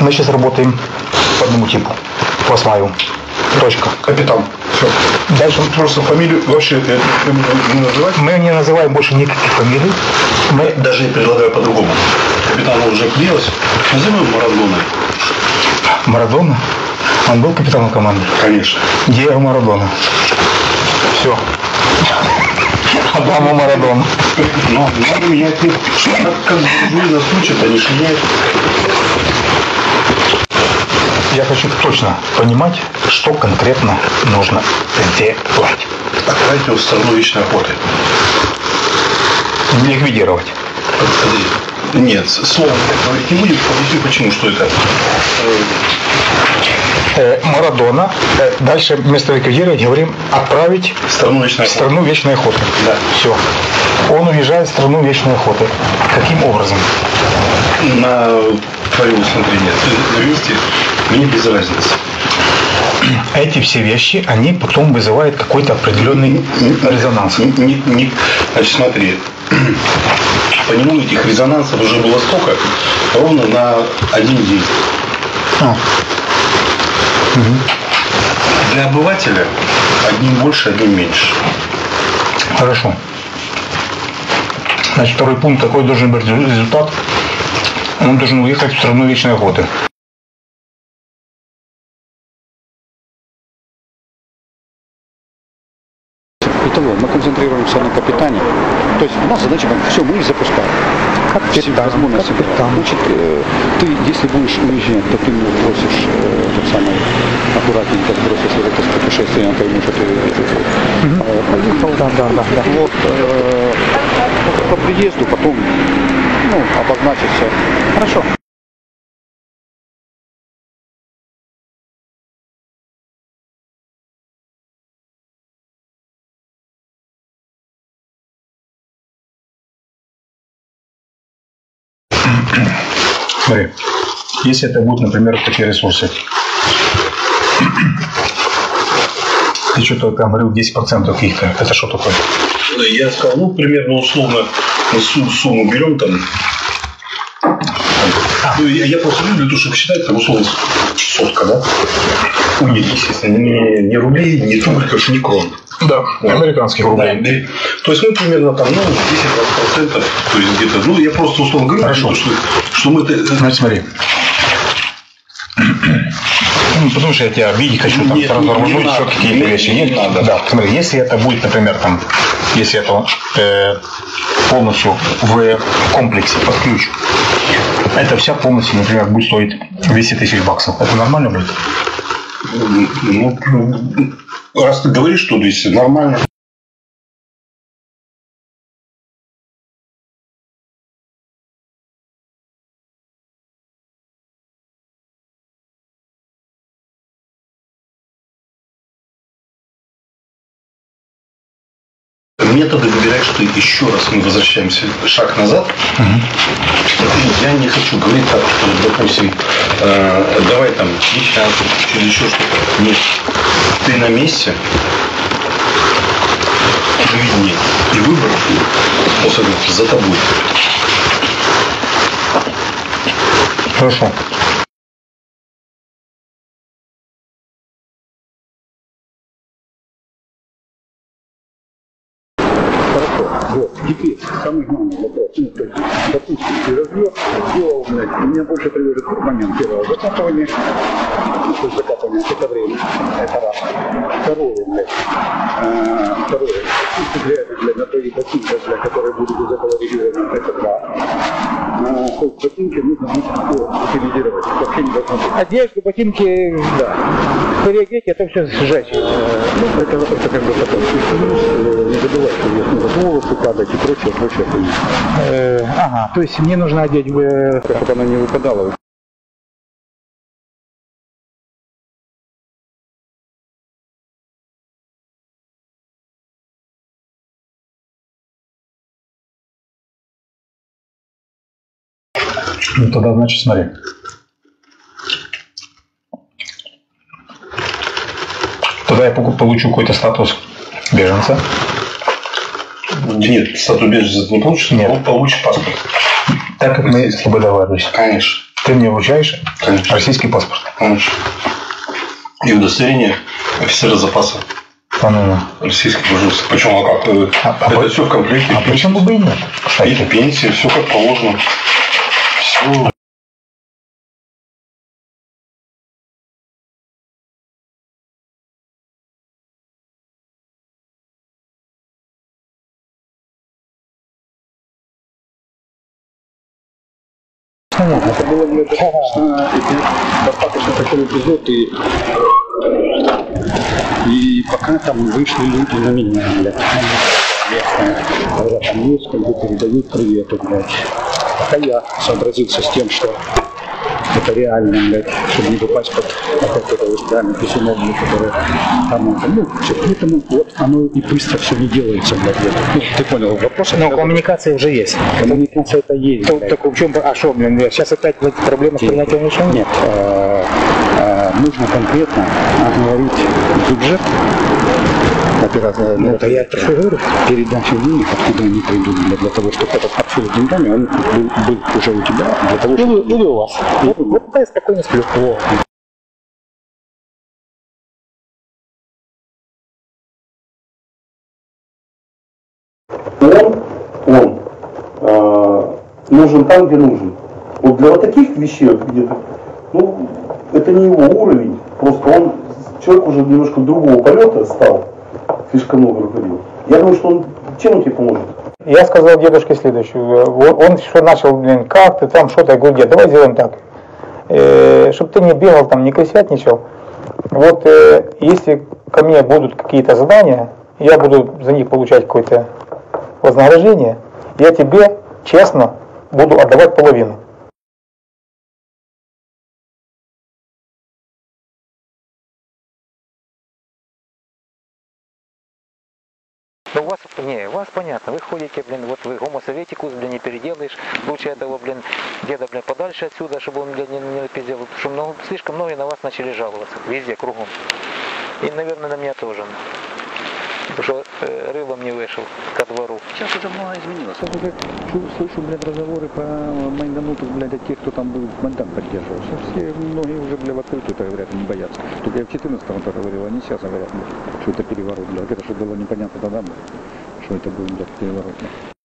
Мы сейчас работаем по одному типу. По смаю. Точка. Капитан. Все. Дальше Просто фамилию вообще не называть. мы не называем больше никаких фамилий. Мы Даже предлагаю по-другому. Капитану уже клеилось. Назовем Марадоной. Марадона. Он был капитаном команды. Конечно. Диего Марадона. Все. Адамо Марадона. Но надо менять. ну, Как, как нас учат, они же меняют. Я хочу точно понимать, что конкретно нужно делать. Отправить его в страну вечной охоты. Ликвидировать. Подожди. Нет, словом говорить не будем. Объясню, почему, что это. Э, Марадона. Э, Дальше вместо ликвидировать говорим отправить В страну вечной охоты. страну вечной охоты. Да. Все. Он уезжает в страну вечной охоты. Каким образом? На твое усмотрение. Ты на месте, мне без разницы. Эти все вещи, они потом вызывают какой-то определенный резонанс. Не- не- не- Значит, смотри, по нему этих резонансов уже было столько, ровно на один день. А, Для обывателя одним больше, одним меньше. хорошо. Значит, второй пункт, какой должен быть результат? Он должен уехать в страну вечной охоты. Итого, мы концентрируемся на капитане. То есть у нас задача, все, мы их запускаем. Все возможности. Значит, э, ты, если будешь уезжать, то ты мне бросишь э, тот самый аккуратненько сбросишь вот это с путешествия, я пойму, что ты э, поехал. Да, да, да. Вот, э, по приезду потом, обозначить все. Хорошо. Смотри, если это будут, например, такие ресурсы. Ты что-то там говорил 10% каких-то. Это что такое? Я сказал, ну, примерно условно, сумму берем там. Ну, я, я просто люблю того, чтобы считать, там, условно, сотка, да? Не, естественно, не, не рублей, не тугриков, не крон. Да, американских Да, рублей. да. То есть мы примерно там, ну, 10-20%, то есть где-то, ну, я просто условно говорю, Хорошо. что, что мы Значит, смотри. Ну, потому что я тебя видеть хочу, там, Нет, сразу не надо. еще какие-то Не- вещи. не Есть? надо. Да, смотри, если это будет, например, там, если это э, полностью в комплексе под ключ, это вся полностью, например, будет стоить 200 тысяч баксов. Это нормально будет? ну, раз ты говоришь, что 200, нормально. Методы выбираешь ты еще раз. Мы возвращаемся шаг назад. Я не хочу говорить так, что, допустим, э, давай там сейчас или еще что-то. Нет. Ты на месте. Виднее. И выбор этого за тобой. Хорошо. Вот. Теперь самый главный вопрос. Ну, то есть, допустим, ты сделал, блядь, меня больше тревожит момент первого закапывания. Ну, то есть закапывание это время. Это раз. Второе, блядь. э, второе. Взгляды, блядь, на твои ботинки, блядь, которые будут из этого региона. Это два. Э, то есть ботинки нужно будет утилизировать. Вообще не должно быть. Одежду, ботинки, Да. переодеть, это все сжечь. Ну, это, это как бы потом. Э, не забывай, что могут волосы падать и прочее, прочее. Э, ага, то есть мне нужно одеть Чтобы она не выпадала. Ну, тогда, значит, смотри. Тогда я получу какой-то статус беженца. Нет, статус беженца не получишь, Нет. но получишь паспорт. Так как мы с тобой договорились. Конечно. ты мне вручаешь Конечно. российский паспорт. Конечно. И удостоверение офицера запаса Да ну, ну. российской пожалуйста. Причем, а как? А- а это по- все в комплекте. А почему бы и нет? И Кстати. пенсия, все как положено. Все. Это было мне достаточно такой эпизод, и, и пока там вышли люди на меня, блядь. Говорят, там есть, как бы передают приветы, блядь. Пока я сообразился с тем, что это реально, блядь, чтобы не попасть под опять это вот реально писюновник, который там, ну, поэтому вот оно и быстро все не делается, где-то. Ну, ты понял вопрос? Но коммуникация уже есть. Коммуникация это есть, То- блядь. Так в чем, а что, блин, сейчас опять вот проблема с принятием решений? Нет, э, э, нужно конкретно оговорить бюджет оператора. Ну, это я говорю. Передача денег, откуда они придут для, для того, чтобы этот портфель с деньгами, он был, был уже у тебя, для того, Или, чтобы... или у вас. Вот, вот я спокойно сплю. Он, он э, нужен там, где нужен. Вот для вот таких вещей, где-то, ну, это не его уровень, просто он, человек уже немножко другого полета стал, слишком много руководил. Я думаю, что он, чем он тебе поможет? Я сказал дедушке следующую. Вот Он что начал, блин, как ты там что-то, я говорю, дед, давай сделаем так. чтобы ты не бегал там, не крысятничал. Вот э, если ко мне будут какие-то задания, я буду за них получать какое-то вознаграждение, я тебе честно буду отдавать половину. Ну, у вас, не, у вас понятно, вы ходите, блин, вот вы гомосоветикус, блин, не переделаешь, лучше этого, блин, деда, блин, подальше отсюда, чтобы он, блин, не, не напиздел, потому что много, слишком многие на вас начали жаловаться, везде, кругом. И, наверное, на меня тоже. Потому что э, рылом не вышел ко двору. Сейчас уже много изменилось. Я уже чу- слышу, блядь, разговоры по Майдану, блядь, от тех, кто там был Майдан поддерживал. Сейчас все, многие уже, блядь, в открытую это говорят, не боятся. Только я в 14 это говорил, они сейчас говорят, блядь, что это переворот, блядь. Это что было непонятно тогда, блядь, что это был, блядь, переворот. блядь.